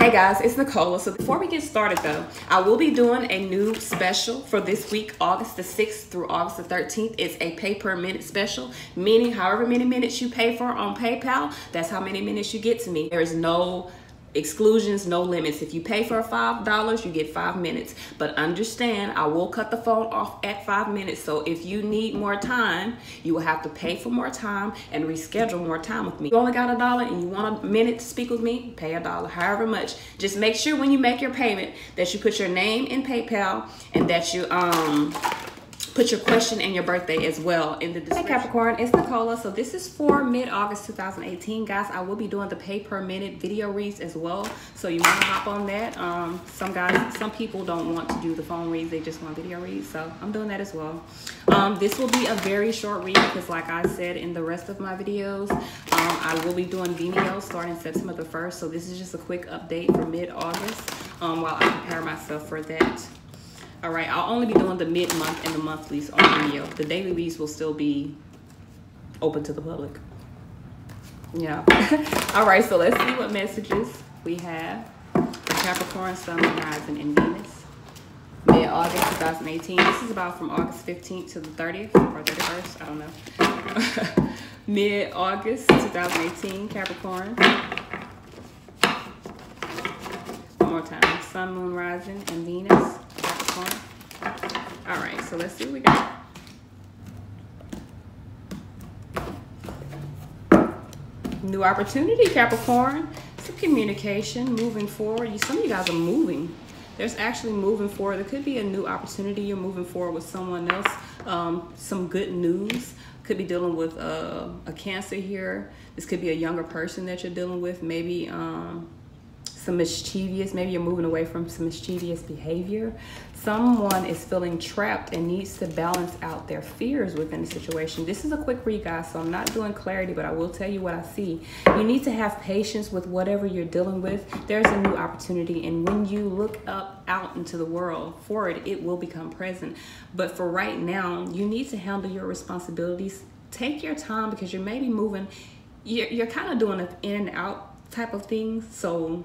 Hey guys, it's Nicola. So before we get started though, I will be doing a new special for this week, August the 6th through August the 13th. It's a pay per minute special, meaning however many minutes you pay for on PayPal, that's how many minutes you get to me. There is no exclusions no limits. If you pay for five dollars you get five minutes. But understand i will cut the phone off at five minutes. So if you need more time you will have to pay for more time and reschedule more time with me. You only got a dollar and you want a minute to speak with me pay a dollar however much. Just make sure when you make your payment that you put your name in paypal and that you um put your question and your birthday as well in the description. Hey Capricorn, it's Nicola. So this is for mid-August 2018. Guys, I will be doing the pay per minute video reads as well. So you want to hop on that. Um, some guys, some people don't want to do the phone reads. They just want video reads. So I'm doing that as well. Um, this will be a very short read because like I said in the rest of my videos, um, I will be doing Vimeo starting September the 1st. So this is just a quick update for mid-August um, while I prepare myself for that. All right, I'll only be doing the mid-month and the monthlies on video. The daily leads will still be open to the public. Yeah. All right, so let's see what messages we have for Capricorn, Sun, Moon, Rising, and Venus. Mid-August 2018. This is about from August 15th to the 30th or 31st. I don't know. Mid-August 2018, Capricorn. One more time. Sun, Moon, Rising, and Venus. All right, so let's see what we got. New opportunity, Capricorn. Some communication, moving forward. Some of you guys are moving. There's actually moving forward. There could be a new opportunity. You're moving forward with someone else. Um, some good news. Could be dealing with uh, a cancer here. This could be a younger person that you're dealing with. Maybe um, some mischievous, maybe you're moving away from some mischievous behavior. Someone is feeling trapped and needs to balance out their fears within the situation. This is a quick read, guys, so I'm not doing clarity, but I will tell you what I see. You need to have patience with whatever you're dealing with. There's a new opportunity, and when you look up out into the world for it, it will become present. But for right now, you need to handle your responsibilities. Take your time because you're maybe moving, you're, you're kind of doing an in and out type of thing. So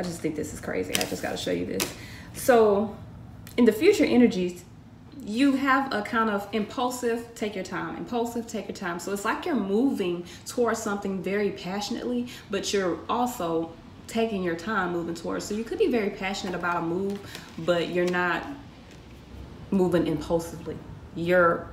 I just think this is crazy. I just got to show you this. So in the future energies, you have a kind of impulsive, take your time, impulsive, take your time. So it's like you're moving towards something very passionately, but you're also taking your time moving towards. So you could be very passionate about a move, but you're not moving impulsively. You're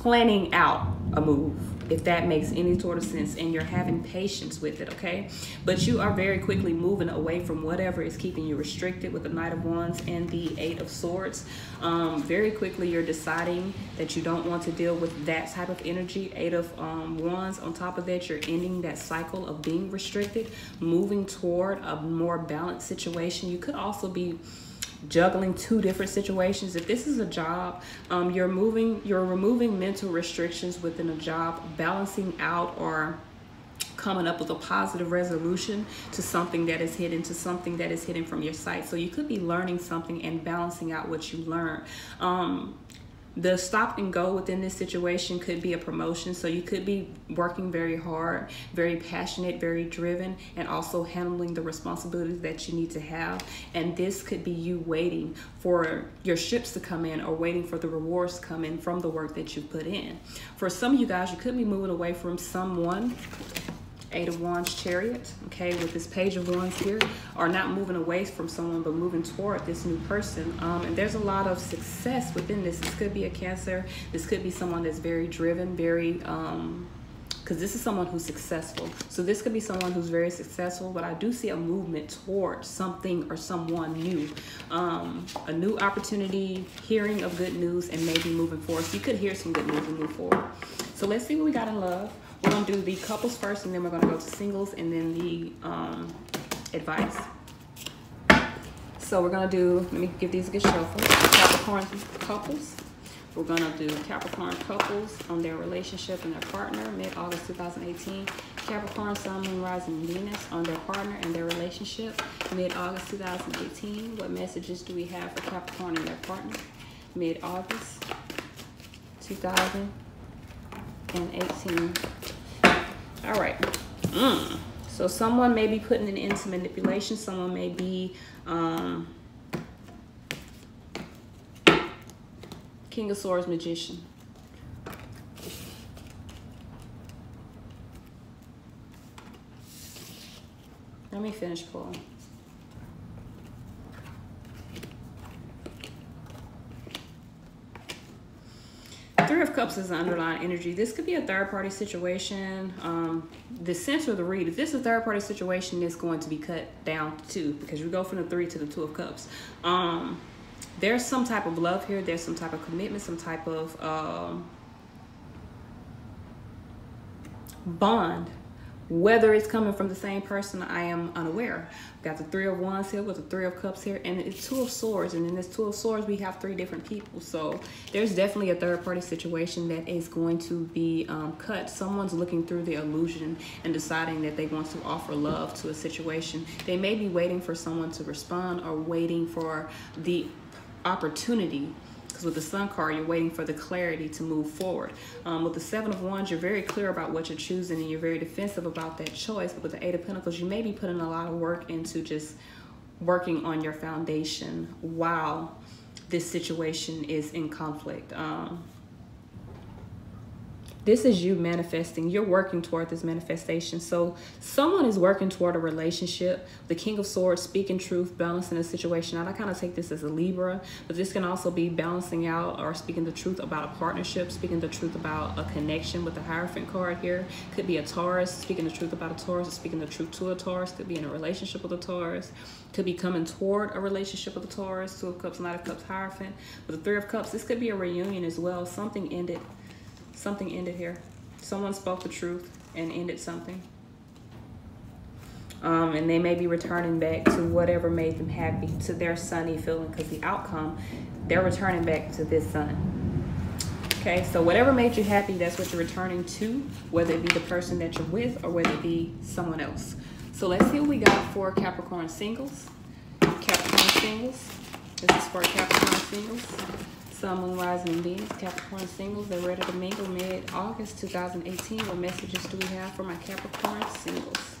planning out a move if that makes any sort of sense and you're having patience with it okay? But you are very quickly moving away from whatever is keeping you restricted with the knight of wands and the eight of swords. Um, very quickly you're deciding that you don't want to deal with that type of energy eight of um, wands. On top of that you're ending that cycle of being restricted moving toward a more balanced situation. You could also be juggling two different situations. If this is a job, um, you're moving, you're removing mental restrictions within a job, balancing out or coming up with a positive resolution to something that is hidden, to something that is hidden from your sight. So you could be learning something and balancing out what you learn. Um, the stop and go within this situation could be a promotion. So you could be working very hard, very passionate, very driven, and also handling the responsibilities that you need to have. And this could be you waiting for your ships to come in or waiting for the rewards to come in from the work that you put in. For some of you guys, you could be moving away from someone Eight of Wands chariot, okay, with this Page of Wands here, are not moving away from someone, but moving toward this new person. Um, and there's a lot of success within this. This could be a Cancer. This could be someone that's very driven, very, um, because this is someone who's successful. So this could be someone who's very successful, but I do see a movement toward something or someone new. Um, a new opportunity, hearing of good news, and maybe moving forward. So you could hear some good news and move forward. So let's see what we got in love. We're gonna do the couples first and then we're gonna go to singles and then the um, advice. So we're gonna do, let me give these a good shuffle. Capricorn couples. We're gonna do Capricorn couples on their relationship and their partner, mid-August 2018. Capricorn, Sun, Moon, Rising, Venus on their partner and their relationship, mid-August 2018. What messages do we have for Capricorn and their partner, mid-August 2018? All right. Mm. So someone may be putting an end to manipulation. Someone may be um, King of Swords Magician. Let me finish pulling. Three of Cups is the underlying energy. This could be a third party situation. Um, the center of the read, if this is a third party situation, it's going to be cut down to two because we go from the three to the two of cups. Um, there's some type of love here. There's some type of commitment, some type of um, bond whether it's coming from the same person, I am unaware. We've got the Three of Wands here with the Three of Cups here, and it's Two of Swords. And in this Two of Swords, we have three different people. So there's definitely a third party situation that is going to be um, cut. Someone's looking through the illusion and deciding that they want to offer love to a situation. They may be waiting for someone to respond or waiting for the opportunity because with the sun card you're waiting for the clarity to move forward. Um, with the seven of wands you're very clear about what you're choosing and you're very defensive about that choice but with the eight of pentacles you may be putting a lot of work into just working on your foundation while this situation is in conflict. Um, this is you manifesting. You're working toward this manifestation. So someone is working toward a relationship. The King of Swords, speaking truth, balancing a situation out. I kind of take this as a Libra, but this can also be balancing out or speaking the truth about a partnership, speaking the truth about a connection with the Hierophant card here. Could be a Taurus, speaking the truth about a Taurus, speaking the truth to a Taurus. Could be in a relationship with a Taurus. Could be coming toward a relationship with a Taurus. Two of Cups, Knight of Cups, Hierophant. With the Three of Cups, this could be a reunion as well. Something ended something ended here. Someone spoke the truth and ended something. Um, and they may be returning back to whatever made them happy, to their sunny feeling, because the outcome, they're returning back to this sun. Okay, so whatever made you happy, that's what you're returning to, whether it be the person that you're with or whether it be someone else. So let's see what we got for Capricorn singles. Capricorn singles. This is for Capricorn singles. Sun, Moon, Rising, and Venus, Capricorn singles. They're ready to mingle mid-August 2018. What messages do we have for my Capricorn singles?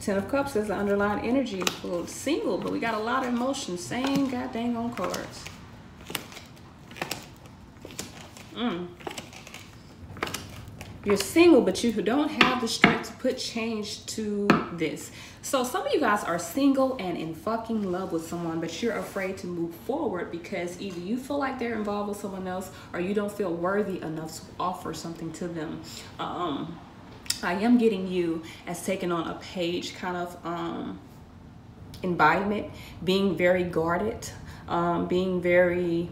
Ten of Cups is the underlying energy. Well, single, but we got a lot of emotion. Same goddamn on cards. Mm. You're single, but you don't have the strength to put change to this. So some of you guys are single and in fucking love with someone, but you're afraid to move forward because either you feel like they're involved with someone else or you don't feel worthy enough to offer something to them. Um, I am getting you as taking on a page kind of um, embodiment, being very guarded, um, being very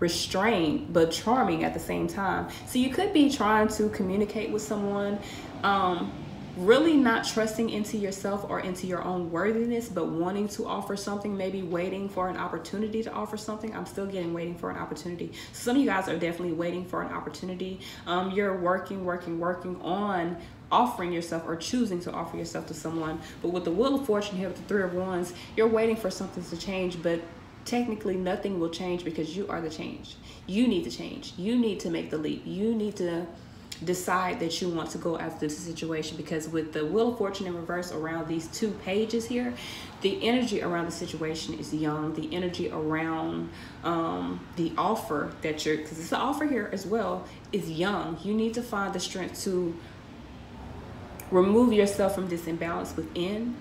restrained but charming at the same time. So you could be trying to communicate with someone, um, really not trusting into yourself or into your own worthiness, but wanting to offer something, maybe waiting for an opportunity to offer something. I'm still getting waiting for an opportunity. Some of you guys are definitely waiting for an opportunity. Um, you're working, working, working on offering yourself or choosing to offer yourself to someone. But with the Wheel of Fortune here with the Three of Wands, you're waiting for something to change, but technically nothing will change because you are the change. You need to change. You need to make the leap. You need to decide that you want to go after the situation because with the wheel of fortune in reverse around these two pages here the energy around the situation is young the energy around um, the offer that you're because it's an offer here as well is young you need to find the strength to remove yourself from this imbalance within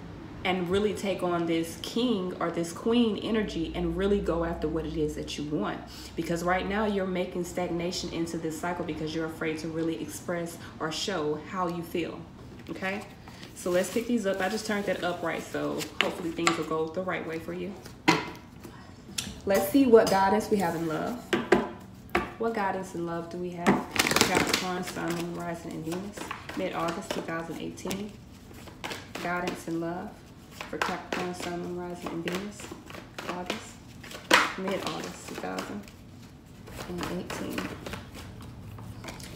and really take on this king or this queen energy and really go after what it is that you want. Because right now you're making stagnation into this cycle because you're afraid to really express or show how you feel. Okay? So let's pick these up. I just turned that up right, so hopefully things will go the right way for you. Let's see what guidance we have in love. What guidance in love do we have? Capricorn, Sun, Moon, Rising, and Venus. Mid-August 2018. Guidance in love for Capricorn, Sun, Moon, Rising, and Venus. August, mid-August 2018.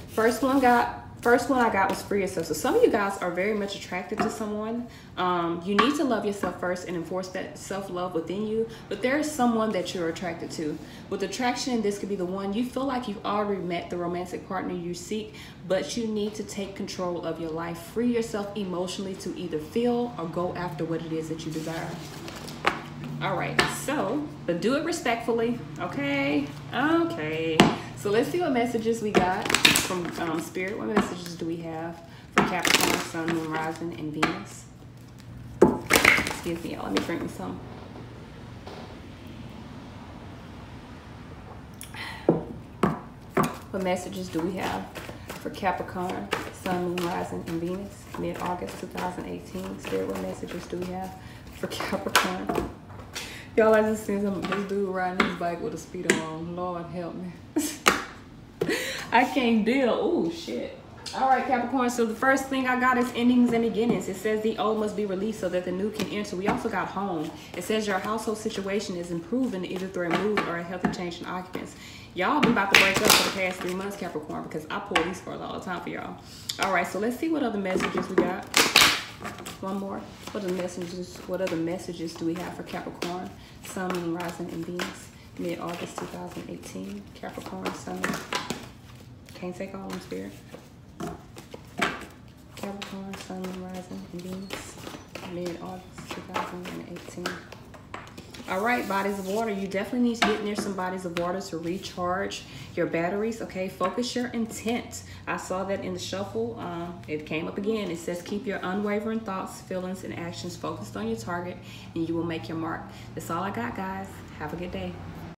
First one got First one I got was free yourself. So some of you guys are very much attracted to someone. Um, you need to love yourself first and enforce that self-love within you. But there is someone that you're attracted to. With attraction, this could be the one you feel like you've already met the romantic partner you seek, but you need to take control of your life. Free yourself emotionally to either feel or go after what it is that you desire. All right, so, but do it respectfully, okay? Okay. So let's see what messages we got from um, Spirit. What messages do we have for Capricorn, Sun, Moon, Rising, and Venus? Excuse me, y'all. Let me drink me some. What messages do we have for Capricorn, Sun, Moon, Rising, and Venus? Mid-August 2018. Spirit, what messages do we have for Capricorn? Y'all, I just seen some this dude riding his bike with a speedo on. Lord help me. I can't deal. Oh shit. All right, Capricorn. So the first thing I got is endings and beginnings. It says the old must be released so that the new can enter. We also got home. It says your household situation is improving either through a move or a healthy change in occupants. Y'all been about to break up for the past three months, Capricorn, because I pull these for a lot of time for y'all. All right, so let's see what other messages we got. One more. What other messages? What other messages do we have for Capricorn, Sun, Rising, and Venus? Mid-August 2018. Capricorn, Sun. Can't take all them, Spirit. Capricorn, Sun, Rising, Venus. Mid-August 2018. All right, bodies of water. You definitely need to get near some bodies of water to recharge your batteries. Okay, focus your intent. I saw that in the shuffle. Um, it came up again. It says keep your unwavering thoughts, feelings, and actions focused on your target, and you will make your mark. That's all I got, guys. Have a good day.